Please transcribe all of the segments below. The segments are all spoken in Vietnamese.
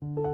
you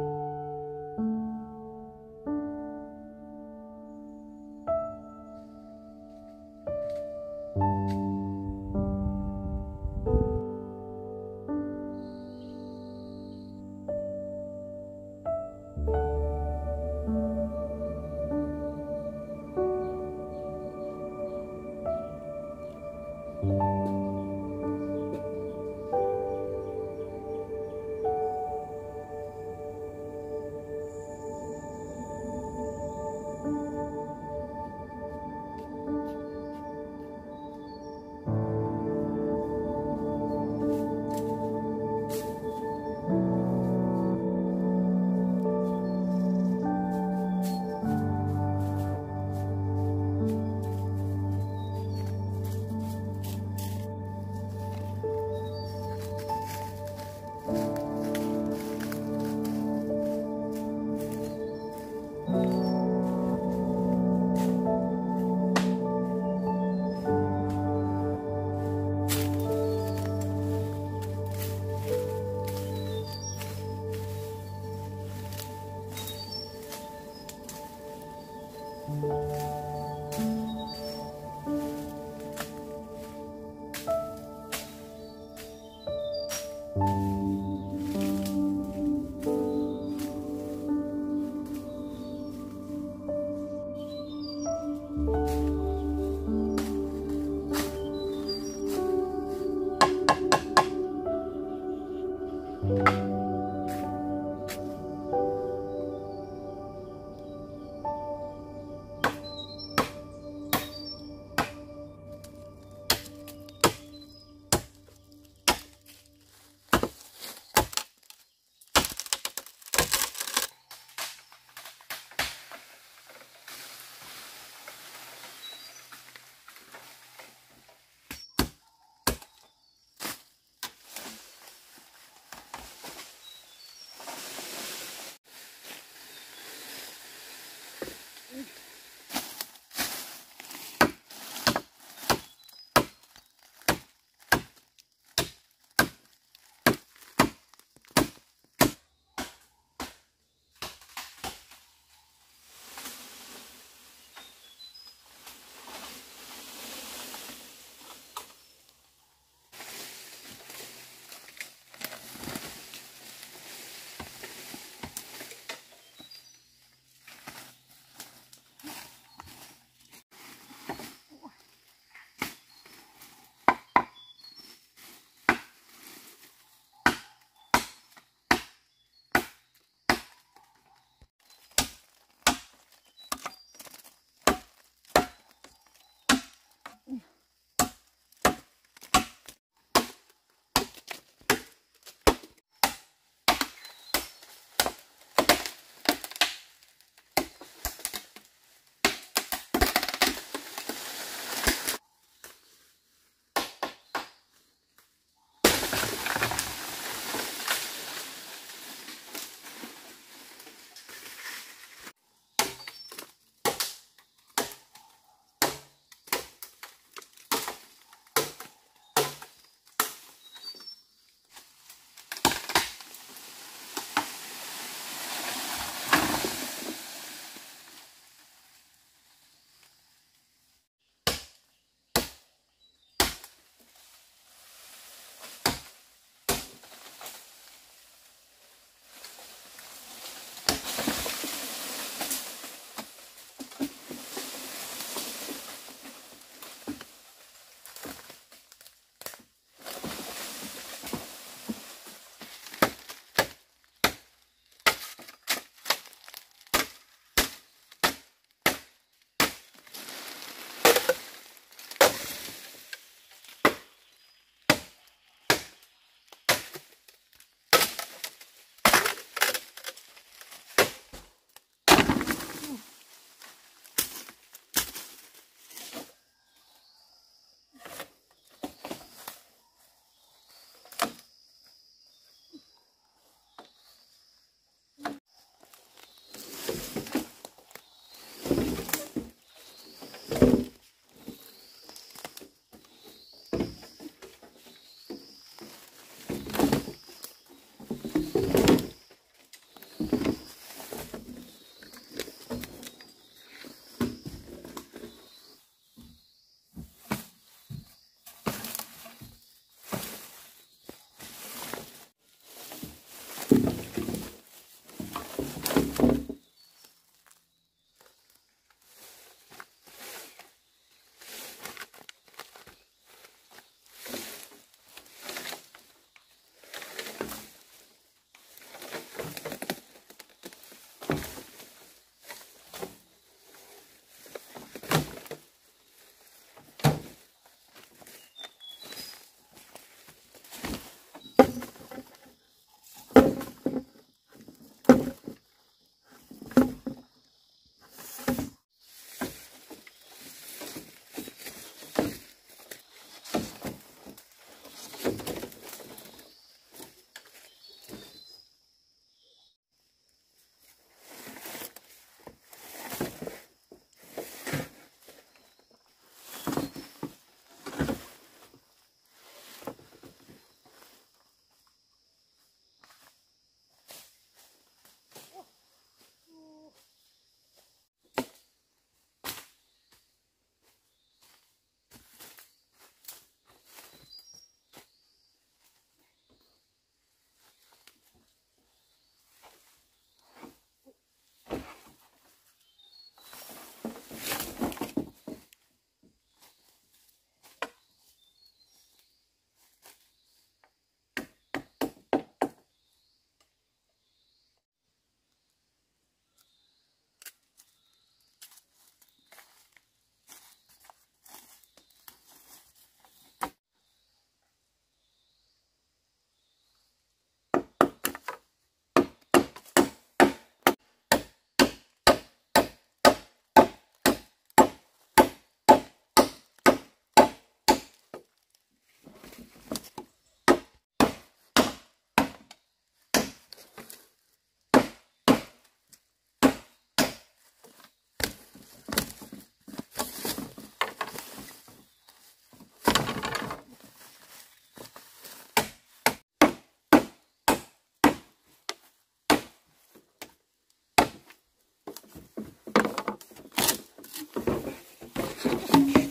Thank you.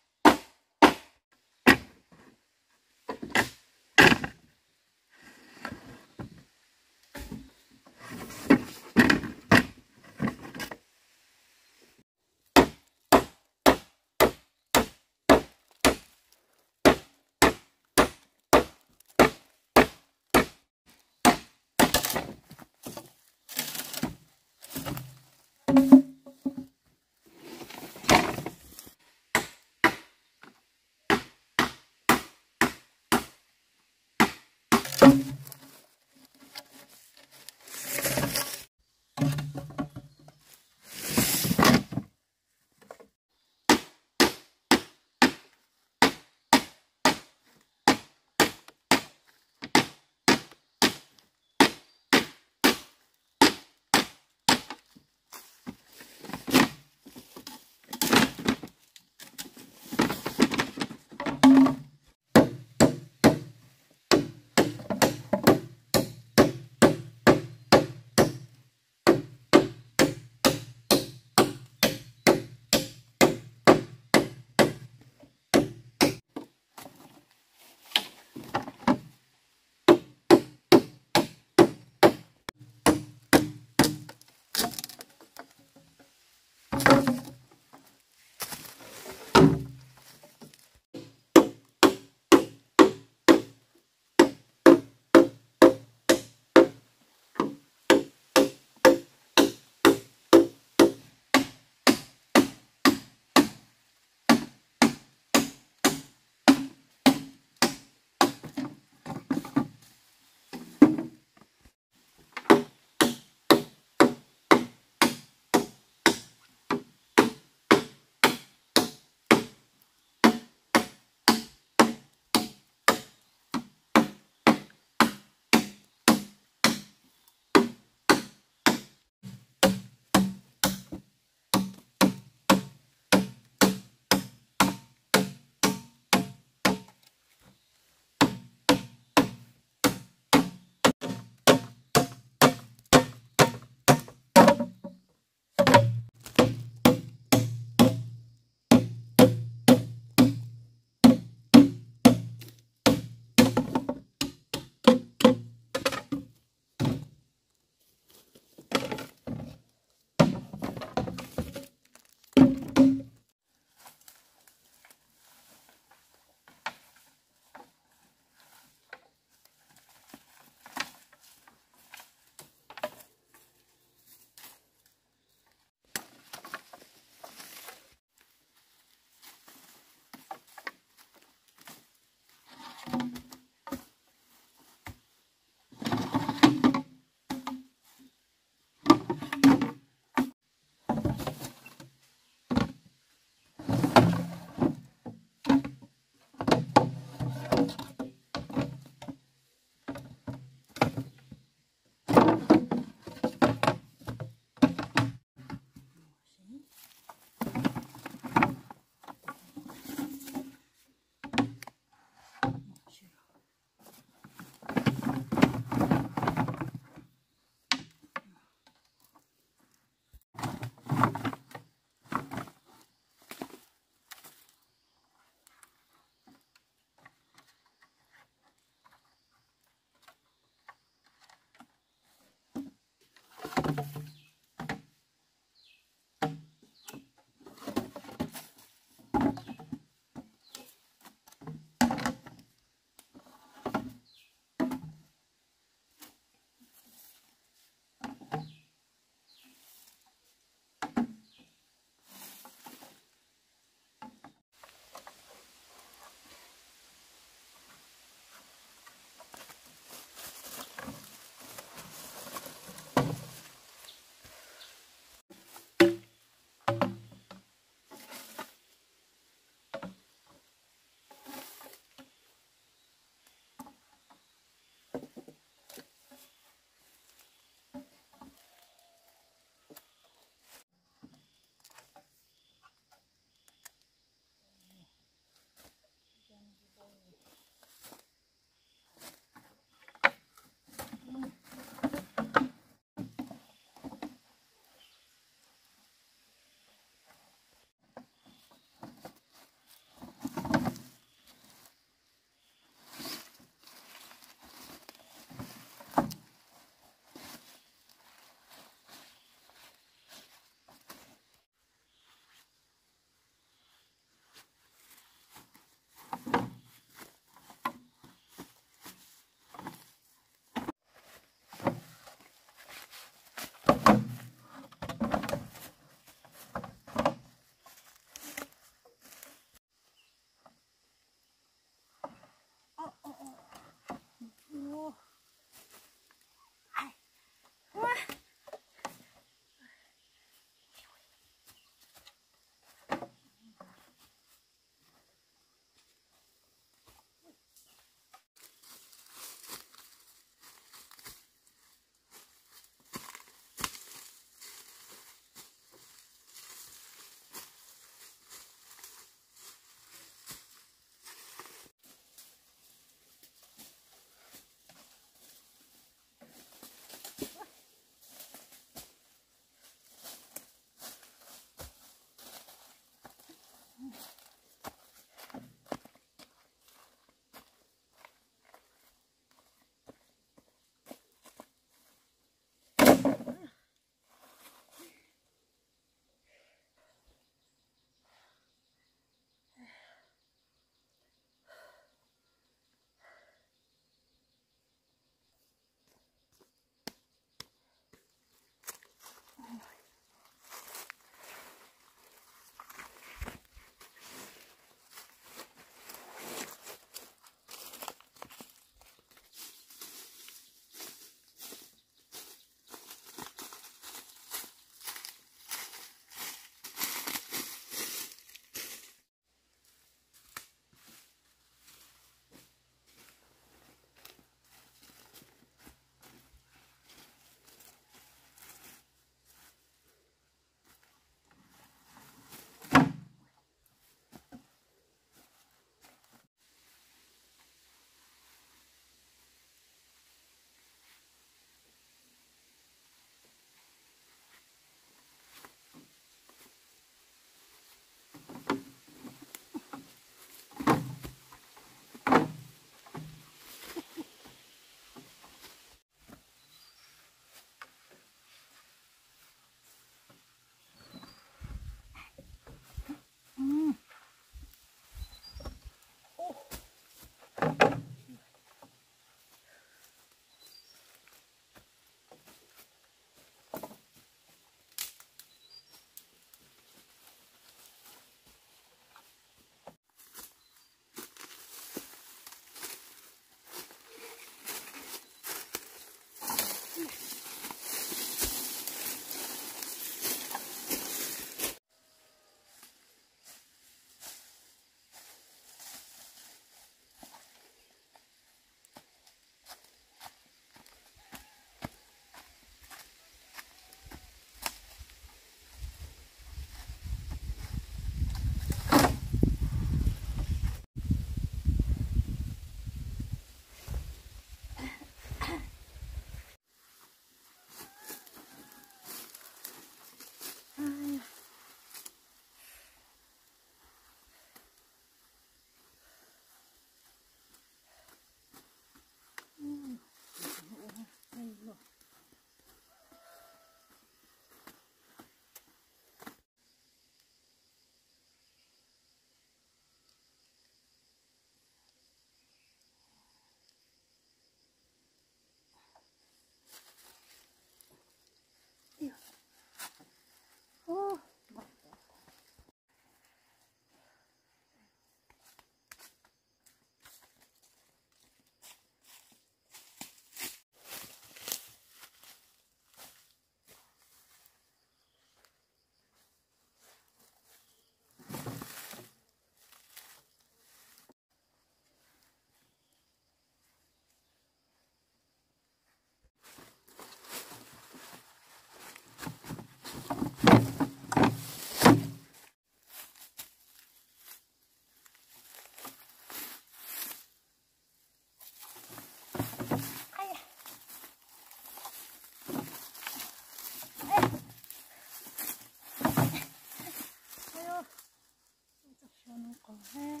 哎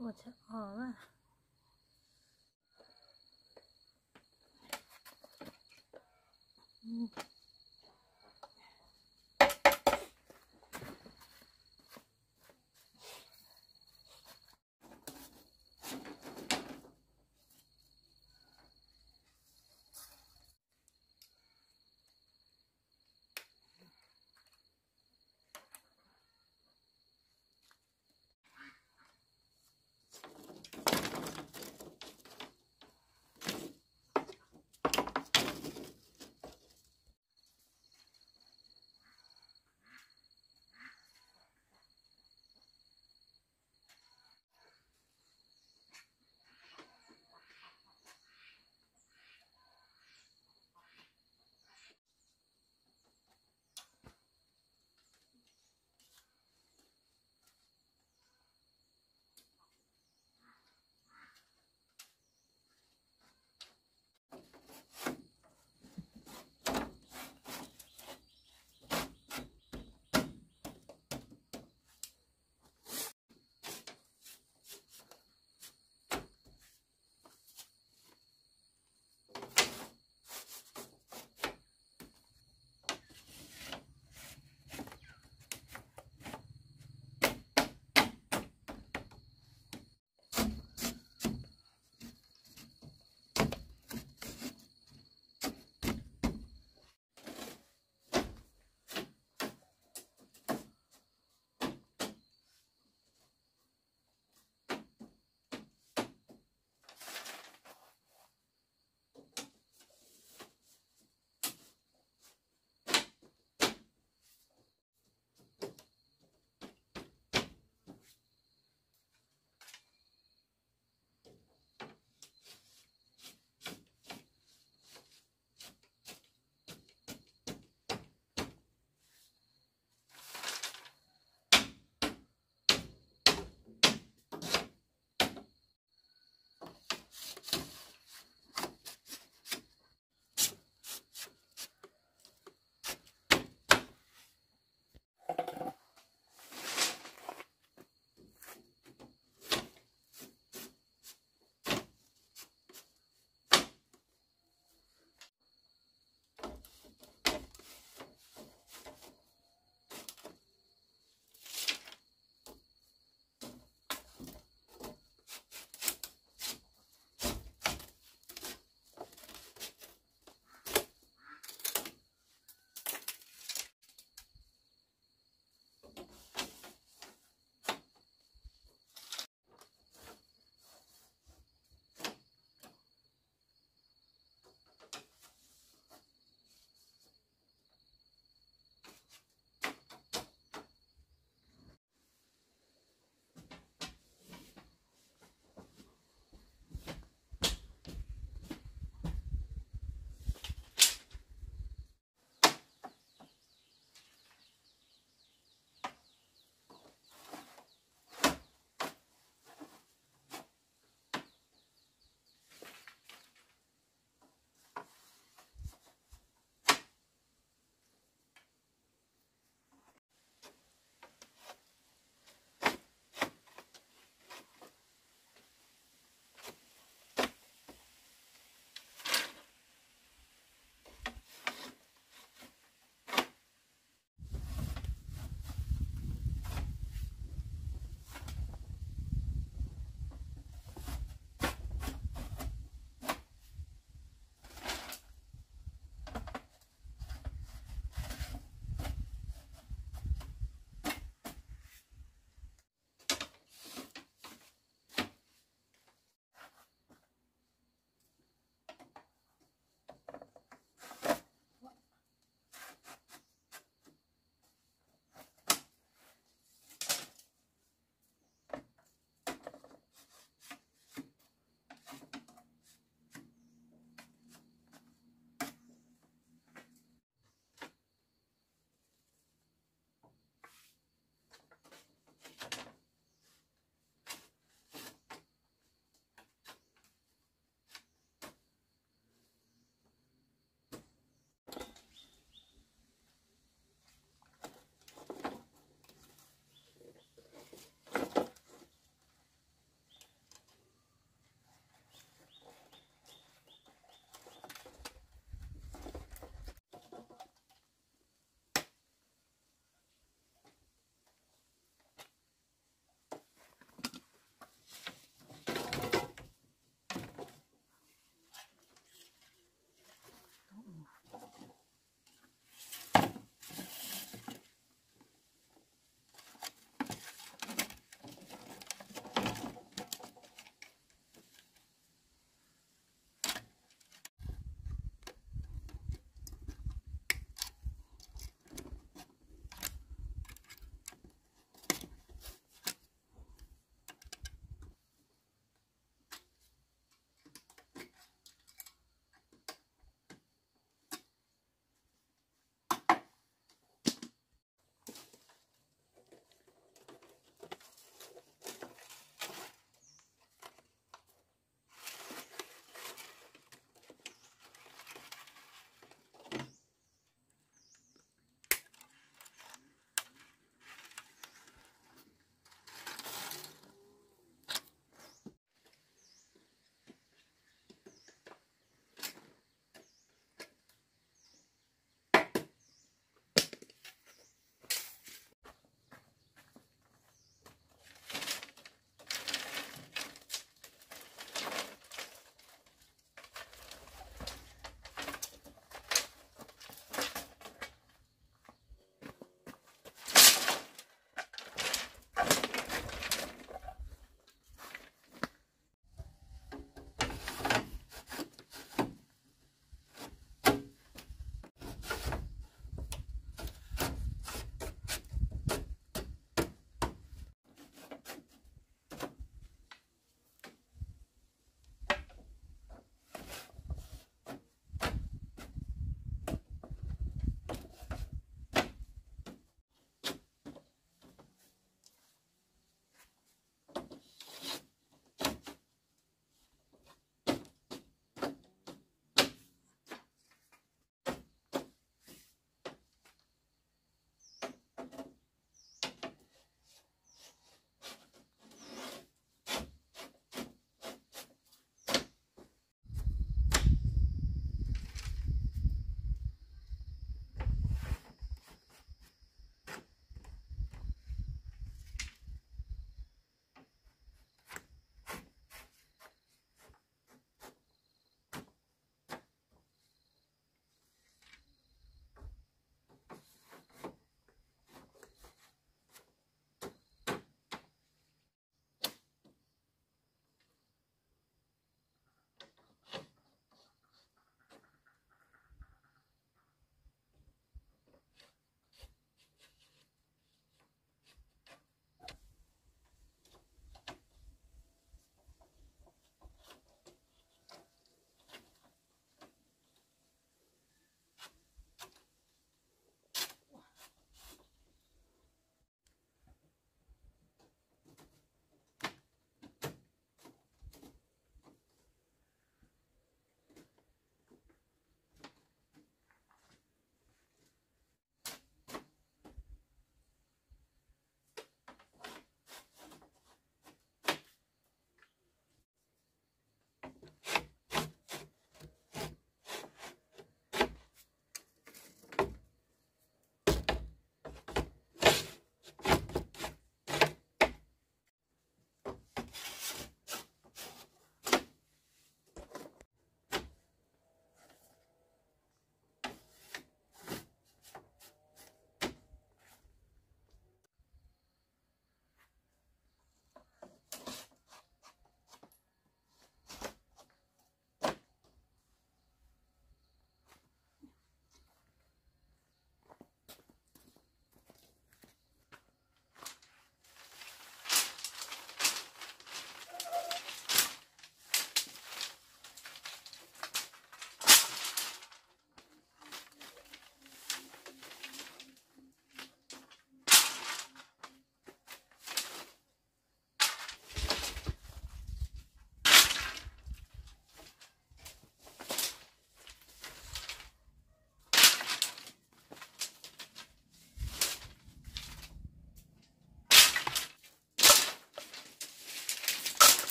我操，好了。嗯。